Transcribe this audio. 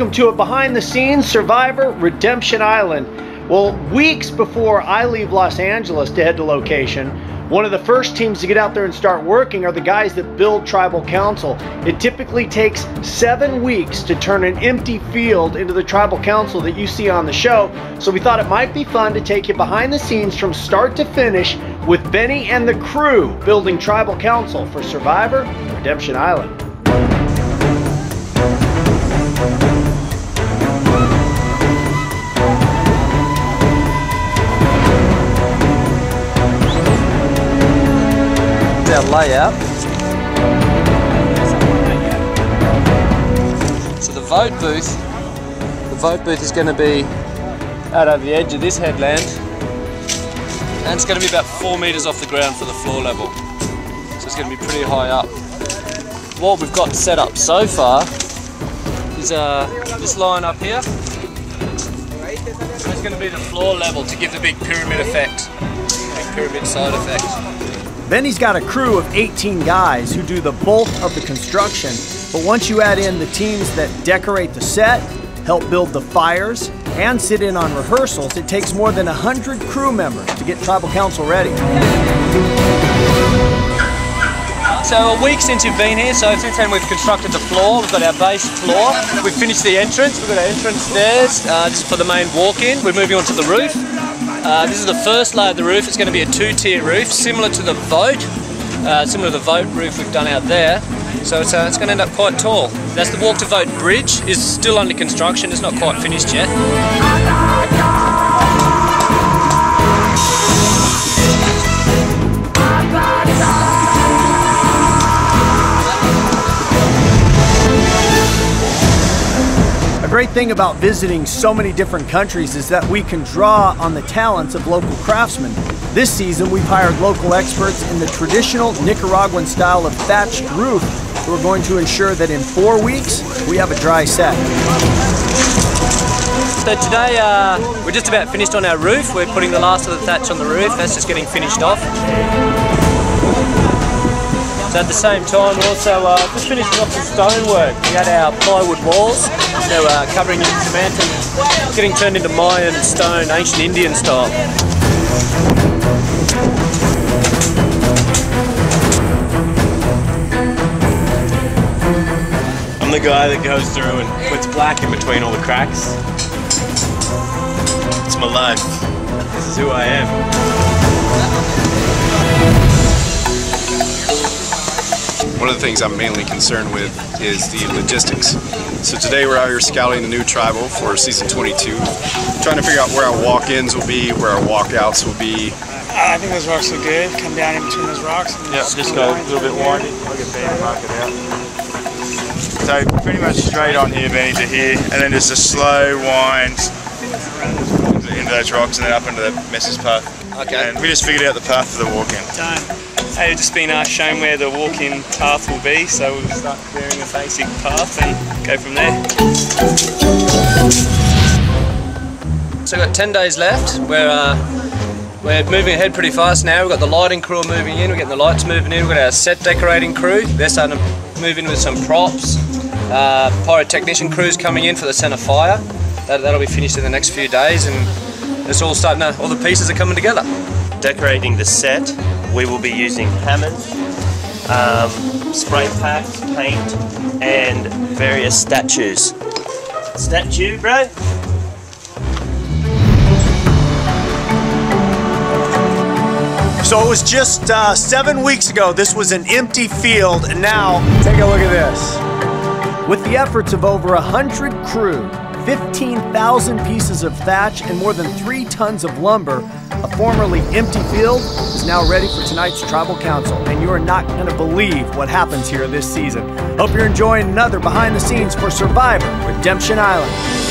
welcome to a behind the scenes Survivor Redemption Island. Well, weeks before I leave Los Angeles to head to location, one of the first teams to get out there and start working are the guys that build Tribal Council. It typically takes seven weeks to turn an empty field into the Tribal Council that you see on the show. So we thought it might be fun to take you behind the scenes from start to finish with Benny and the crew building Tribal Council for Survivor Redemption Island. Layout. So the vote booth, the vote booth is going to be out over the edge of this headland and it's going to be about four metres off the ground for the floor level. So it's going to be pretty high up. What we've got set up so far is uh, this line up here. It's going to be the floor level to give the big pyramid effect, big pyramid side effect. Benny's got a crew of 18 guys who do the bulk of the construction, but once you add in the teams that decorate the set, help build the fires, and sit in on rehearsals, it takes more than 100 crew members to get Tribal Council ready. So a week since you've been here, so since then we've constructed the floor, we've got our base floor, we've finished the entrance, we've got our entrance stairs, uh, just for the main walk-in. We're moving on to the roof. Uh, this is the first layer of the roof. It's going to be a two-tier roof, similar to the vote, uh, similar to the vote roof we've done out there. So it's, uh, it's going to end up quite tall. That's the walk to vote bridge. is still under construction. It's not quite finished yet. Great thing about visiting so many different countries is that we can draw on the talents of local craftsmen. This season, we've hired local experts in the traditional Nicaraguan style of thatched roof who are going to ensure that in four weeks, we have a dry set. So today, uh, we're just about finished on our roof. We're putting the last of the thatch on the roof. That's just getting finished off. So at the same time, we're also uh, just finishing off the stonework. We had our plywood walls, now uh, covering in cement and getting turned into Mayan stone, ancient Indian style. I'm the guy that goes through and puts black in between all the cracks. It's my life. This is who I am. Of the things I'm mainly concerned with is the logistics. So today we're out here scouting the new tribal for season 22, trying to figure out where our walk-ins will be, where our walkouts will be. I think those rocks look good. Come down in between those rocks. yeah, just go a little bit windy. Look at get Ben to mark it out. So pretty much straight on here, Benny, to here, and then just a slow wind into those rocks and then up into the messes path. Okay. And we just figured out the path for the walk-in. Done. Hey, we've just been uh, shown where the walk-in path will be, so we'll start clearing a basic path and go from there. So we've got 10 days left. We're, uh, we're moving ahead pretty fast now. We've got the lighting crew moving in, we're getting the lights moving in, we've got our set decorating crew. They're starting to move in with some props. Uh, pyrotechnician crews coming in for the centre fire. That, that'll be finished in the next few days and it's all starting to, all the pieces are coming together. Decorating the set we will be using hammers, um, spray packs, paint, and various statues. Statue, bro? So it was just uh, seven weeks ago, this was an empty field, and now take a look at this. With the efforts of over a hundred crew, 15,000 pieces of thatch, and more than three tons of lumber, a formerly empty field is now ready for tonight's Tribal Council, and you are not going to believe what happens here this season. Hope you're enjoying another behind the scenes for Survivor Redemption Island.